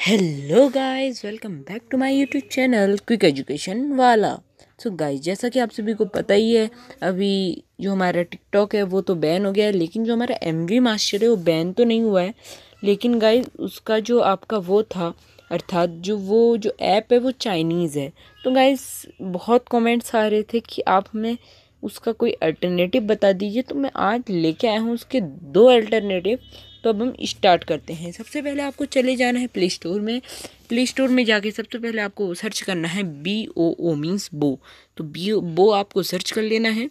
Hello guys welcome back to my YouTube channel quick education वाला। So so guys जैसा कि आप सभी को पता ही है, अभी जो हमारा टिकटॉक है, वो तो बैन हो गया है, लेकिन जो हमारा एम वी मास्टर है, वो बैन तो नहीं हुआ है। लेकिन गाइस उसका जो आपका वो था, अर्थात जो वो, जो ऐप है, वो चाइनीज़ है। तो गाइस बहुत कमेंट्स आ रहे थे कि आप हमें उसका कोई अल्टरनेटिव बता दीजिए। तो मैं आज लेके आया हूँ उसके दो अल्टरनेटिव तो अब हम स्टार्ट करते हैं। सबसे पहले आपको चले जाना है प्ले स्टोर में। प्ले स्टोर में जाके सबसे पहले आपको सर्च करना है बी ओ ओ मीन्स बो तो बी बो आपको सर्च कर लेना है।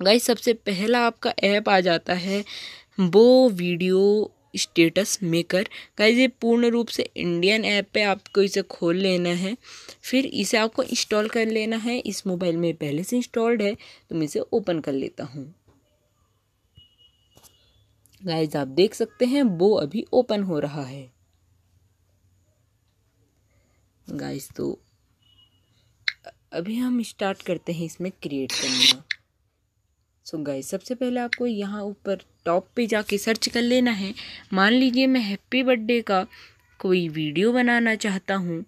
गाइस सबसे पहला आपका ऐप आ जाता है बो वीडियो स्टेटस मेकर गाइज़ ये पूर्ण रूप से इंडियन ऐप है आपको इसे खोल लेना है। फिर इसे आपको इंस्टॉल कर लेना है। इस मोबाइल में पहले से इंस्टॉल्ड है तो मैं इसे ओपन कर लेता हूँ। गाइज़ आप देख सकते हैं, वो अभी ओपन हो रहा है। गाइज़ तो अभी हम स्टार्ट करते हैं इसमें क्रिएट करना सो so गाइज़ सबसे पहले आपको यहाँ ऊपर टॉप पे जाके सर्च कर लेना है। मान लीजिए, मैं हैप्पी बर्थडे का कोई वीडियो बनाना चाहता हूँ।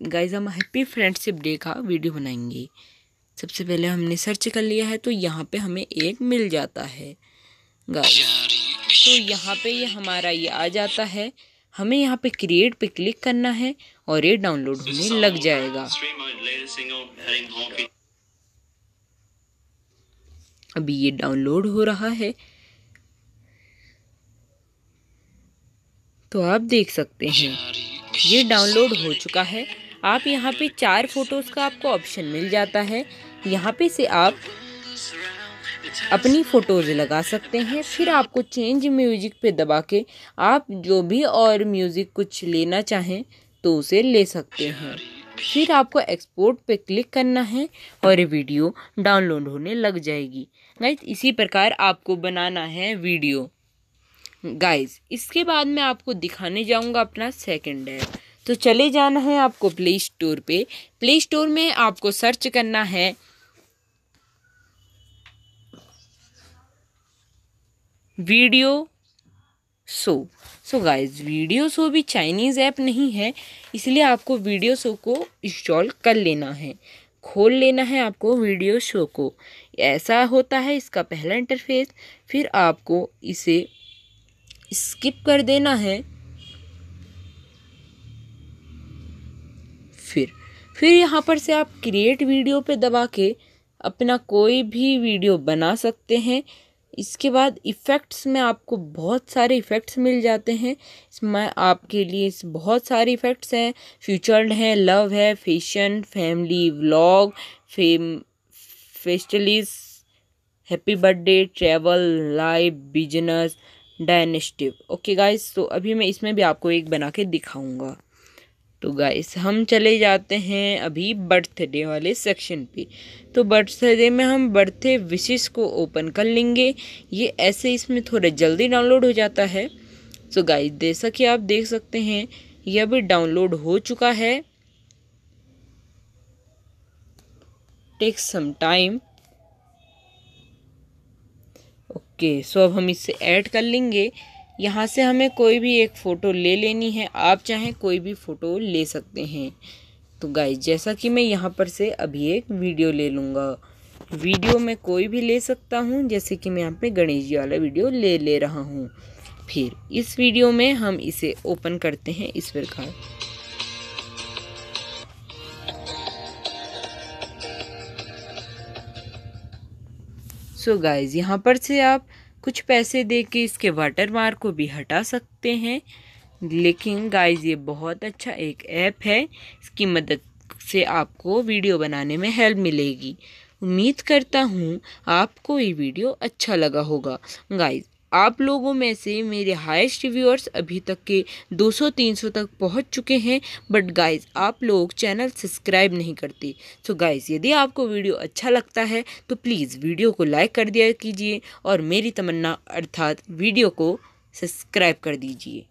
गाइज़ हम हैप्पी फ्रेंडशिप डे का वीडियो बनाएँगे। सबसे पहले हमने सर्च कर लिया है तो यहाँ पे हमें एक मिल जाता है। गाइस तो यहाँ पे ये हमारा ये आ जाता है। हमें यहाँ पे क्रिएट पे क्लिक करना है और ये डाउनलोड होने लग जाएगा। अभी ये डाउनलोड हो रहा है। तो आप देख सकते हैं, ये डाउनलोड हो चुका है। आप यहाँ पे चार फ़ोटोज़ का आपको ऑप्शन मिल जाता है। यहाँ पे से आप अपनी फ़ोटोज़ लगा सकते हैं, फिर आपको चेंज म्यूज़िक पे दबा के आप जो भी और म्यूज़िक कुछ लेना चाहें तो उसे ले सकते हैं। फिर आपको एक्सपोर्ट पे क्लिक करना है और वीडियो डाउनलोड होने लग जाएगी। गाइज़ इसी प्रकार आपको बनाना है वीडियो। गाइज़ इसके बाद मैं आपको दिखाने जाऊँगा अपना सेकंड ऐप तो चले जाना है आपको प्ले स्टोर पे। प्ले स्टोर में आपको सर्च करना है video show. So guys video show भी चाइनीज़ ऐप नहीं है, इसलिए आपको वीडियो शो को इंस्टॉल कर लेना है। खोल लेना है आपको वीडियो शो को। ऐसा होता है, इसका पहला इंटरफेस फिर आपको इसे स्किप कर देना है। फिर फिर यहाँ पर से आप क्रिएट वीडियो पे दबा के अपना कोई भी वीडियो बना सकते हैं। इसके बाद इफ़ेक्ट्स में आपको बहुत सारे इफ़ेक्ट्स मिल जाते हैं। इसमें आपके लिए बहुत सारे इफ़ेक्ट्स हैं। फ्यूचर्ड हैं लव है fashion family vlog fame फेस्टलीज happy birthday travel life business डायनेस्टिव okay guys तो अभी मैं इसमें भी आपको एक बना के दिखाऊँगा। तो गाइस हम चले जाते हैं अभी बर्थडे वाले सेक्शन पे। तो बर्थडे में हम बर्थडे विशेष को ओपन कर लेंगे। ये ऐसे इसमें थोड़ा जल्दी डाउनलोड हो जाता है। तो गाइस जैसा कि आप देख सकते हैं, ये अभी डाउनलोड हो चुका है। Take some time okay so अब हम इसे ऐड कर लेंगे। यहाँ से हमें कोई भी एक फ़ोटो ले लेनी है। आप चाहें कोई भी फ़ोटो ले सकते हैं। तो गाइज़ जैसा कि मैं यहाँ पर से अभी एक वीडियो ले लूँगा। वीडियो में कोई भी ले सकता हूँ, जैसे कि मैं यहाँ पे गणेश जी वाला वीडियो ले ले रहा हूँ। फिर इस वीडियो में हम इसे ओपन करते हैं इस प्रकार। सो गाइज़ यहाँ पर से आप कुछ पैसे दे के इसके वाटर मार्क को भी हटा सकते हैं। लेकिन गाइज़ ये बहुत अच्छा एक ऐप है। इसकी मदद से आपको वीडियो बनाने में हेल्प मिलेगी। उम्मीद करता हूँ आपको ये वीडियो अच्छा लगा होगा। गाइज़ आप लोगों में से मेरे हाईएस्ट व्यूअर्स अभी तक के 200-300 तक पहुँच चुके हैं बट गाइस आप लोग चैनल सब्सक्राइब नहीं करते। सो गाइस यदि आपको वीडियो अच्छा लगता है तो प्लीज़ वीडियो को लाइक कर दिया कीजिए और मेरी तमन्ना अर्थात वीडियो को सब्सक्राइब कर दीजिए।